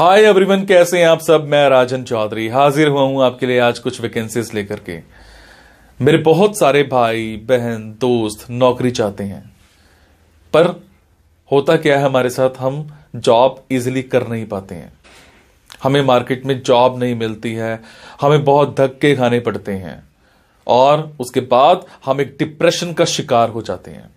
Hi everyone कैसे हैं आप सब? मैं राजन चौधरी हाजिर हुआ हूँ आपके लिए आज कुछ वैकेंसीज लेकर के। मेरे बहुत सारे भाई, बहन, दोस्त नौकरी चाहते हैं। पर होता क्या है हमारे साथ? हम जॉब इजीली कर नहीं पाते हैं। हमें मार्केट में जॉब नहीं मिलती है। हमें बहुत धक्के खाने पड़ते हैं। और उसके बाद हम एक डिप्रेशन का शिकार हो जाते हैं।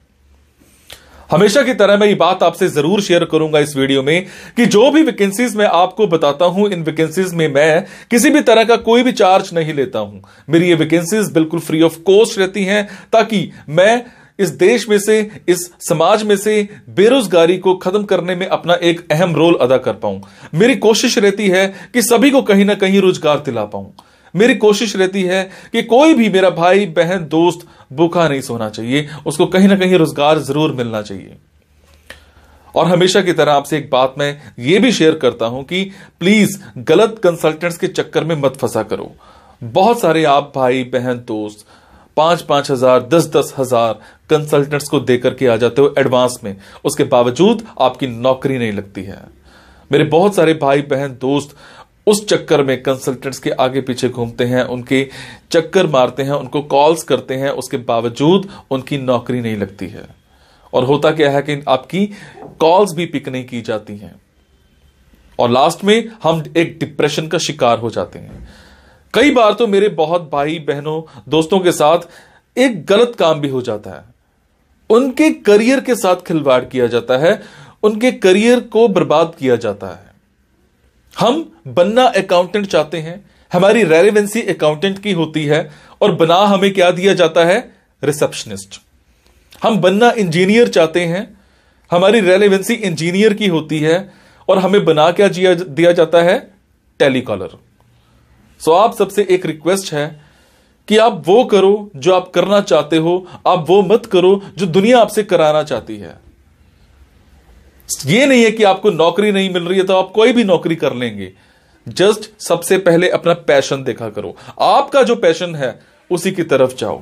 हमेशा की तरह मैं ये बात आपसे ज़रूर शेयर करूँगा इस वीडियो में कि जो भी वैकेंसीज मैं आपको बताता हूँ, इन वैकेंसीज में मैं किसी भी तरह का कोई भी चार्ज नहीं लेता हूँ। मेरी ये वैकेंसीज बिल्कुल फ्री ऑफ़ कॉस्ट रहती हैं, ताकि मैं इस देश में से, इस समाज में से बेरोजगारी को खत्म करने में अपना एक अहम रोल अदा कर पाऊँ। मेरी कोशिश रहती है कि सभी को कहीं ना कहीं रोज़गार दिला पाऊँ। मेरी कोशिश रहती है कि कोई भी मेरा भाई, बहन, दोस्त भूखा नहीं सोना चाहिए। उसको कहीं ना कहीं रोज़गार ज़रूर मिलना चाहिए। और हमेशा की तरह आपसे एक बात मैं ये भी शेयर करता हूँ कि प्लीज़ गलत कंसल्टेंट्स के चक्कर में मत फंसा करो। बहुत सारे आप भाई, बहन, दोस्त पाँच पाँच हज़ार, दस दस हज़ार कंसल्टेंट्स को देकर के आ जाते हो एडवांस में। उसके बावजूद आपकी नौकरी नहीं लगती है। मेरे बहुत सारे भाई, बहन, दोस्त उस चक्कर में कंसल्टेंट्स के आगे पीछे घूमते हैं, उनके चक्कर मारते हैं, उनको कॉल्स करते हैं, उसके बावजूद उनकी नौकरी नहीं लगती है। और होता क्या है कि आपकी कॉल्स भी पिक नहीं की जाती हैं। और लास्ट में हम एक डिप्रेशन का शिकार हो जाते हैं। कई बार तो मेरे बहुत भाई, बहनों, दोस्तों के साथ एक गलत काम भी हो जाता है। उनके करियर के साथ खिलवाड़ किया जाता है, उनके करियर को बर्बाद किया जाता है। हम बनना अकाउंटेंट चाहते हैं, हमारी रेलिवेंसी अकाउंटेंट की होती है, और बना हमें क्या दिया जाता है? रिसेप्शनिस्ट हम बनना इंजीनियर चाहते हैं, हमारी रेलिवेंसी इंजीनियर की होती है, और हमें बना क्या दिया जाता है? टेलीकॉलर सो आप सबसे एक रिक्वेस्ट है कि आप वो करो जो आप करना चाहते हो, आप वो मत करो जो दुनिया आपसे कराना चाहती है। ये नहीं है कि आपको नौकरी नहीं मिल रही है तो आप कोई भी नौकरी कर लेंगे। जस्ट सबसे पहले अपना पैशन देखा करो। आपका जो पैशन है, उसी की तरफ़ जाओ।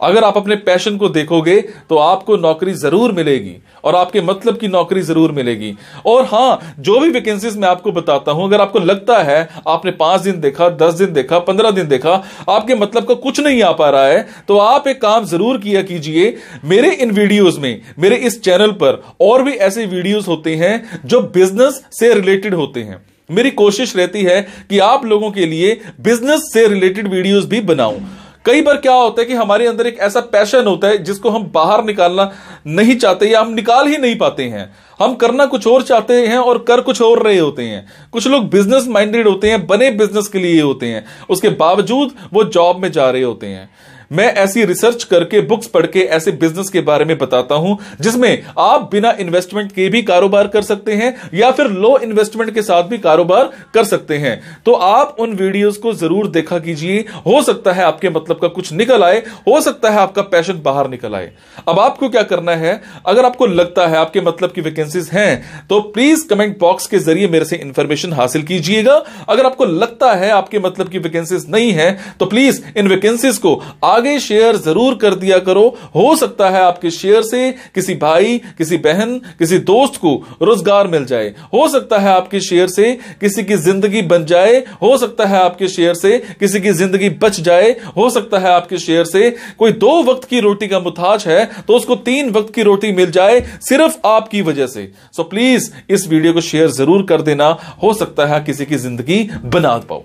अगर आप अपने पैशन को देखोगे तो आपको नौकरी ज़रूर मिलेगी और आपके मतलब की नौकरी ज़रूर मिलेगी। और हाँ जो भी वैकेंसीज मैं आपको बताता हूँ, अगर आपको लगता है आपने पाँच दिन देखा, दस दिन देखा, पंद्रह दिन देखा, आपके मतलब का कुछ नहीं आ पा रहा है तो आप एक काम ज़रूर किया कीजिए, मेरे इन वीडियोज़ में, मेरे इस चैनल पर और भी ऐसे वीडियोज़ होते हैं जो बिज़नेस से रिलेटेड होते हैं। मेरी कोशिश रहती है कि आप लोगों के लिए बिज़नेस से रिलेटेड वीडियोस भी बनाऊँ। कई बार क्या होता है कि हमारे अंदर एक ऐसा पैशन होता है जिसको हम बाहर निकालना नहीं चाहते या हम निकाल ही नहीं पाते हैं। हम करना कुछ और चाहते हैं और कर कुछ और रहे होते हैं। कुछ लोग बिज़नेस माइंडेड होते हैं, बने बिज़नेस के लिए होते हैं। उसके बावजूद वो जॉब में जा रहे होते हैं। मैं ऐसी रिसर्च करके बुक्स पढ़ के, ऐसे बिज़नेस के बारे में बताता हूँ, जिसमें आप बिना इन्वेस्टमेंट के भी कारोबार कर सकते हैं, या फिर लो इन्वेस्टमेंट के साथ भी कारोबार कर सकते हैं। तो आप उन वीडियोस को ज़रूर देखा कीजिए। हो सकता है आपके मतलब का कुछ निकल आए, हो सकता है आपका पैशन बाहर निकल आए। अब आपको क्या करना है? अगर आपको लगता है आपके मतलब की वैकेंसीज हैं तो प्लीज़ कमेंट बॉक्स के ज़रिए मेरे से इंफॉर्मेशन हासिल कीजिएगा। अगर आपको लगता है आपके मतलब की वैकेंसीज नहीं है तो प्लीज़ इन वैकेंसीज को आगे आगे शेयर ज़रूर कर दिया करो। हो सकता है आपके शेयर से किसी भाई, किसी बहन, किसी दोस्त को रोज़गार मिल जाए। हो सकता है आपके शेयर से किसी की ज़िंदगी बन जाए। हो सकता है आपके शेयर से किसी की ज़िंदगी बच जाए। हो सकता है आपके शेयर से कोई दो वक्त की रोटी का मुताज है तो उसको तीन वक्त की रोटी मिल जाए सिर्फ़ आपकी वजह से। सो प्लीज़ इस वीडियो को शेयर ज़रूर कर देना। हो सकता है किसी की ज़िंदगी बना पाओ।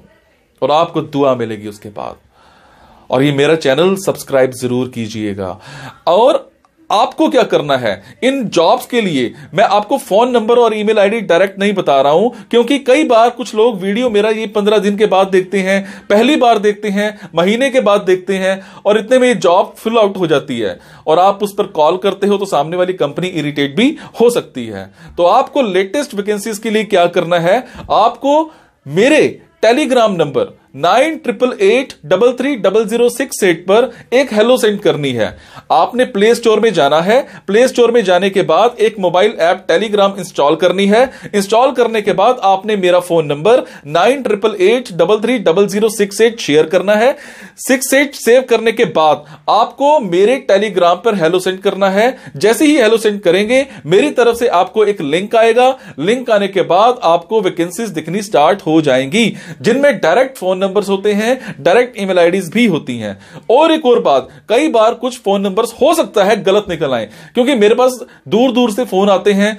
और आपको दुआ मिलेगी उसके बाद। और ये मेरा चैनल सब्सक्राइब ज़रूर कीजिएगा। और आपको क्या करना है? इन जॉब्स के लिए मैं आपको फ़ोन नंबर और ईमेल आईडी डायरेक्ट नहीं बता रहा हूँ, क्योंकि कई बार कुछ लोग वीडियो मेरा ये पंद्रह दिन के बाद देखते हैं, पहली बार देखते हैं, महीने के बाद देखते हैं, और इतने में ये जॉब फिल आउट हो जाती है। और आप उस पर कॉल करते हो तो सामने वाली कंपनी इरिटेट भी हो सकती है। तो आपको लेटेस्ट वैकेंसीज के लिए क्या करना है? आपको मेरे Telegram number nine triple eight double three double zero six eight पर एक हेलो सेंड करनी है। आपने प्ले स्टोर में जाना है। प्ले स्टोर में जाने के बाद एक मोबाइल ऐप टेलीग्राम इंस्टॉल करनी है। इंस्टॉल करने के बाद आपने मेरा phone number nine triple eight double three double zero six eight share करना है। सिक्स एट सेव करने के बाद आपको मेरे टेलीग्राम पर हेलो सेंड करना है। जैसे ही हेलो सेंड करेंगे, मेरी तरफ़ से आपको एक लिंक आएगा। लिंक आने के बाद आपको वैकेंसीज दिखनी स्टार्ट हो जाएँगी, जिनमें डायरेक्ट फ़ोन नंबर्स होते हैं डायरेक्ट ईमेल आईडीज भी होती हैं। और एक और बात, कई बार कुछ फ़ोन नंबर्स हो सकता है गलत निकल आए, क्योंकि मेरे पास दूर दूर से फ़ोन आते हैं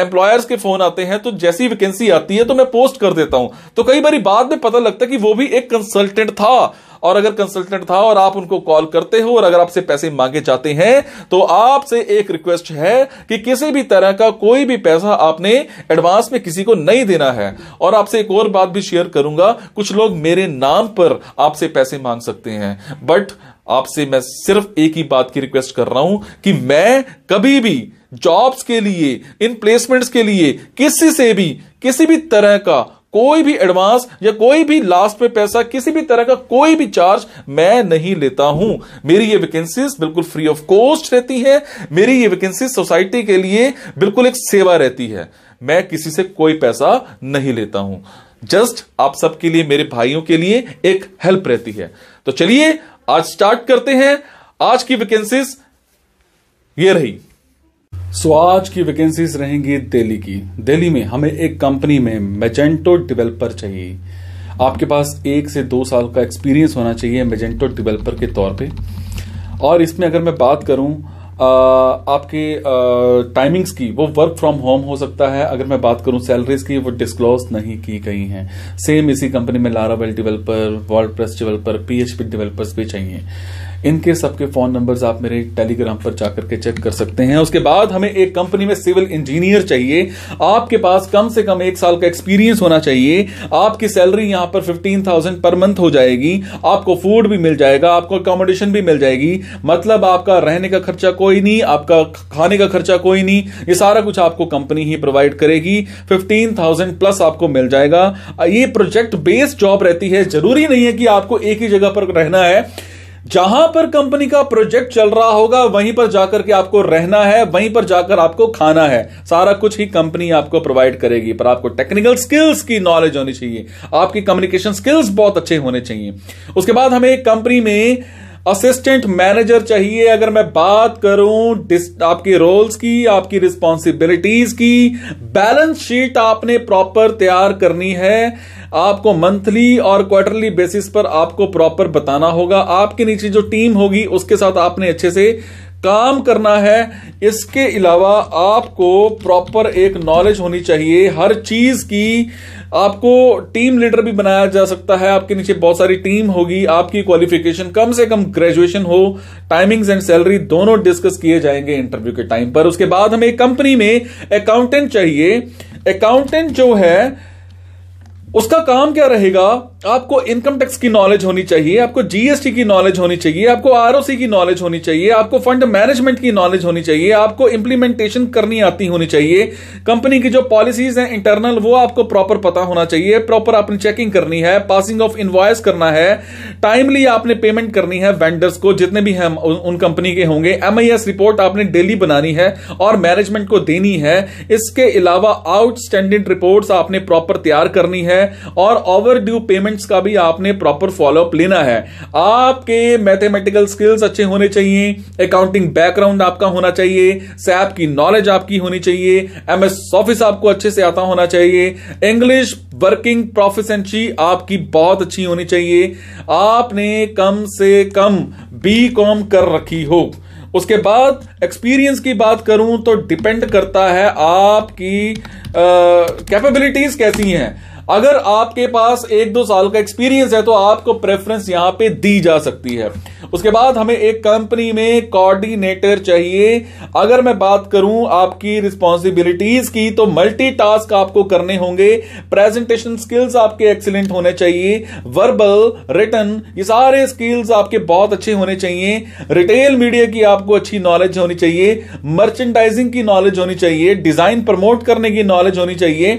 एम्प्लॉयर्स के फ़ोन आते हैं तो जैसी वैकेंसी आती है तो मैं पोस्ट कर देता हूँ। तो कई बार बाद में पता लगता है कि वो भी एक कंसल्टेंट था और अगर कंसल्टेंट था और आप उनको कॉल करते हो और अगर आपसे पैसे मांगे जाते हैं तो आपसे एक रिक्वेस्ट है कि किसी भी तरह का कोई भी पैसा आपने एडवांस में किसी को नहीं देना है। और आपसे एक और बात भी शेयर करूँगा, कुछ लोग मेरे नाम पर आपसे पैसे मांग सकते हैं बट आपसे मैं सिर्फ़ एक ही बात की रिक्वेस्ट कर रहा हूँ कि मैं कभी भी जॉब्स के लिए इन प्लेसमेंट्स के लिए, किसी से भी, किसी भी तरह का कोई भी एडवांस या कोई भी लास्ट में पैसा, किसी भी तरह का कोई भी चार्ज मैं नहीं लेता हूँ। मेरी ये वैकेंसीज बिल्कुल फ्री ऑफ़ कॉस्ट रहती है। मेरी ये वैकेंसी सोसाइटी के लिए बिल्कुल एक सेवा रहती है। मैं किसी से कोई पैसा नहीं लेता हूँ। जस्ट आप सबके लिए, मेरे भाइयों के लिए एक हेल्प रहती है। तो चलिए, आज स्टार्ट करते हैं। आज की वैकेंसीज ये रही। सो आज की वैकेंसीज रहेंगी दिल्ली की। दिल्ली में हमें एक कंपनी में मेजेंटो डेवलपर चाहिए। आपके पास एक से दो साल का एक्सपीरियंस होना चाहिए मेजेंटो डेवलपर के तौर पे। और इसमें अगर मैं बात करूँ आपके टाइमिंग्स की, वो वर्क फ्रॉम होम हो सकता है। अगर मैं बात करूँ सैलरीज की, वो डिस्क्लोज नहीं की गई हैं। सेम इसी कंपनी में Laravel developer WordPress developer PHP developers भी चाहिए। इनके सबके फ़ोन नंबर्स आप मेरे टेलीग्राम पर जाकर के चेक कर सकते हैं। उसके बाद हमें एक कंपनी में सिविल इंजीनियर चाहिए। आपके पास कम से कम एक साल का एक्सपीरियंस होना चाहिए। आपकी सैलरी यहाँ पर फिफ्टीन थाउज़ेंड पर मंथ हो जाएगी। आपको फ़ूड भी मिल जाएगा, आपको अकोमोडेशन भी मिल जाएगी। मतलब आपका रहने का खर्चा कोई नहीं, आपका खाने का खर्चा कोई नहीं। ये सारा कुछ आपको कंपनी ही प्रोवाइड करेगी। फिफ्टीन थाउज़ेंड प्लस आपको मिल जाएगा। ये प्रोजेक्ट बेस्ड जॉब रहती है। ज़रूरी नहीं है कि आपको एक ही जगह पर रहना है। जहाँ पर कंपनी का प्रोजेक्ट चल रहा होगा, वहीं पर जाकर के आपको रहना है, वहीं पर जाकर आपको खाना है। सारा कुछ ही कंपनी आपको प्रोवाइड करेगी, पर आपको टेक्निकल स्किल्स की नॉलेज होनी चाहिए। आपकी कम्युनिकेशन स्किल्स बहुत अच्छे होने चाहिए। उसके बाद हमें कंपनी में असिस्टेंट मैनेजर चाहिए। अगर मैं बात करूँ आपके रोल्स की, आपकी रिस्पॉन्सिबिलिटीज की, बैलेंस शीट आपने प्रॉपर तैयार करनी है। आपको मंथली और क्वार्टरली बेसिस पर आपको प्रॉपर बताना होगा। आपके नीचे जो टीम होगी, उसके साथ आपने अच्छे से काम करना है, इसके अलावा आपको प्रॉपर एक नॉलेज होनी चाहिए। हर चीज़ की आपको टीम लीडर भी बनाया जा सकता है। आपके नीचे बहुत सारी टीम होगी। आपकी क्वालिफिकेशन कम से कम ग्रेजुएशन हो। टाइमिंग्स एंड सैलरी दोनों डिस्कस किए जाएँगे इंटरव्यू के टाइम पर। उसके बाद हमें कंपनी में अकाउंटेंट चाहिए। अकाउंटेंट जो है, उसका काम क्या रहेगा? आपको इनकम टैक्स की नॉलेज होनी चाहिए, आपको जीएसटी की नॉलेज होनी चाहिए, आपको आरओसी की नॉलेज होनी चाहिए, आपको फंड मैनेजमेंट की नॉलेज होनी चाहिए, आपको इंप्लीमेंटेशन करनी आती होनी चाहिए। कंपनी की जो पॉलिसीज़ हैं इंटरनल वो आपको प्रॉपर पता होना चाहिए। प्रॉपर आपने चेकिंग करनी है पासिंग ऑफ़ इन्वॉयस करना है टाइमली आपने पेमेंट करनी है वेंडर्स को, जितने भी हैं, उन कंपनी के होंगे। एमआईएस रिपोर्ट आपने डेली बनानी है और मैनेजमेंट को देनी है। इसके अलावा आउटस्टैंडिंग रिपोर्ट्स आपने प्रॉपर तैयार करनी है और ओवर ड्यू पेमेंट्स का भी आपने प्रॉपर फॉलोअप लेना है। आपके मैथमेटिकल स्किल्स अच्छे होने चाहिए अकाउंटिंग बैकग्राउंड आपका होना चाहिए सैप की नॉलेज आपकी होनी चाहिए एमएस ऑफ़िस आपको अच्छे से आता होना चाहिए इंग्लिश वर्किंग प्रोफिशेंसी आपकी बहुत अच्छी होनी चाहिए। आपने कम से कम बी कॉम कर रखी हो। उसके बाद एक्सपीरियंस की बात करूँ तो डिपेंड करता है आपकी कैपेबिलिटीज कैसी हैं। अगर आपके पास एक दो साल का एक्सपीरियंस है तो आपको प्रेफरेंस यहाँ पे दी जा सकती है। उसके बाद हमें एक कंपनी में कोऑर्डिनेटर चाहिए। अगर मैं बात करूँ आपकी रिस्पॉन्सिबिलिटीज की तो मल्टीटास्क आपको करने होंगे। प्रेजेंटेशन स्किल्स आपके एक्सीलेंट होने चाहिए। वर्बल रिटर्न ये सारे स्किल्स आपके बहुत अच्छे होने चाहिए। रिटेल मीडिया की आपको अच्छी नॉलेज होनी चाहिए। मर्चेंडाइजिंग की नॉलेज होनी चाहिए। डिज़ाइन प्रमोट करने की नॉलेज होनी चाहिए।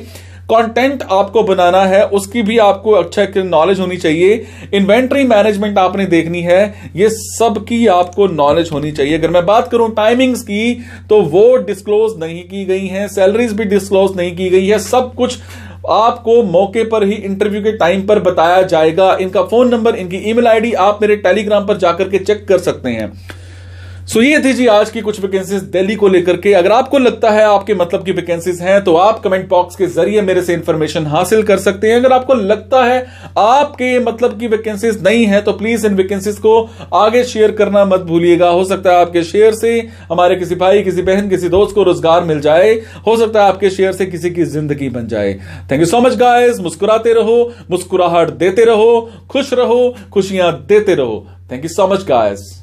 कंटेंट आपको बनाना है, उसकी भी आपको अच्छा नॉलेज होनी चाहिए। इन्वेंट्री मैनेजमेंट आपने देखनी है, ये सब की आपको नॉलेज होनी चाहिए। अगर मैं बात करूँ टाइमिंग्स की तो वो डिस्क्लोज नहीं की गई हैं सैलरीज भी डिस्क्लोज नहीं की गई है, सब कुछ आपको मौके पर ही इंटरव्यू के टाइम पर बताया जाएगा। इनका फ़ोन नंबर इनकी ईमेल आईडी आप मेरे टेलीग्राम पर जाकर के चेक कर सकते हैं। सो ये थी जी आज की कुछ वैकेंसीज दिल्ली को लेकर के। अगर आपको लगता है आपके मतलब की वैकेंसीज हैं तो आप कमेंट बॉक्स के ज़रिए मेरे से इंफॉर्मेशन हासिल कर सकते हैं। अगर आपको लगता है आपके मतलब की वैकेंसीज नहीं है तो प्लीज़ इन वैकेंसीज को आगे शेयर करना मत भूलिएगा। हो सकता है आपके शेयर से हमारे किसी भाई, किसी बहन, किसी दोस्त को रोज़गार मिल जाए। हो सकता है आपके शेयर से किसी की ज़िंदगी बन जाए। Thank you so much guys मुस्कुराते रहो, मुस्कुराहट देते रहो, खुश रहो, खुशियाँ देते रहो। Thank you so much guys